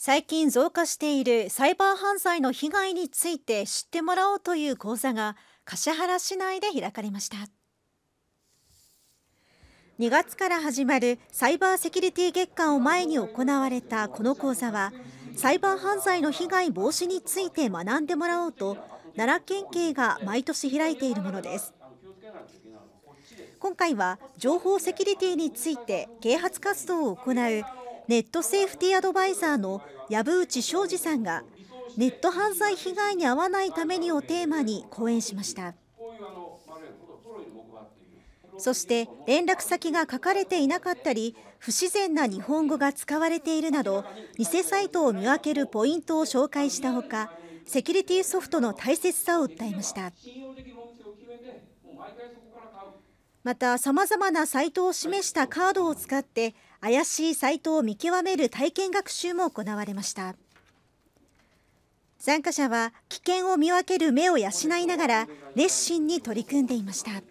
最近増加しているサイバー犯罪の被害について知ってもらおうという講座が橿原市内で開かれました。2月から始まるサイバーセキュリティ月間を前に行われたこの講座はサイバー犯罪の被害防止について学んでもらおうと奈良県警が毎年開いているものです。今回は情報セキュリティについて啓発活動を行うネットセーフティーアドバイザーの藪内昌司さんがネット犯罪被害に遭わないためにをテーマに講演しました。そして連絡先が書かれていなかったり不自然な日本語が使われているなど偽サイトを見分けるポイントを紹介したほかセキュリティソフトの大切さを訴えました。またさまざまなサイトを示したカードを使って怪しいサイトを見極める体験学習も行われました。参加者は危険を見分ける目を養いながら熱心に取り組んでいました。